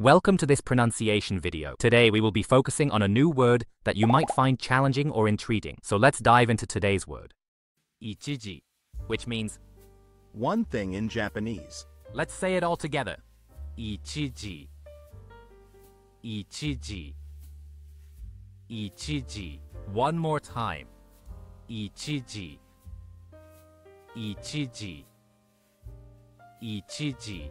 Welcome to this pronunciation video. Today we will be focusing on a new word that you might find challenging or intriguing. So let's dive into today's word. Ichiji, which means, One thing in Japanese. let's say it all together. Ichiji. Ichiji. Ichiji. One more time. Ichiji. Ichiji. Ichiji.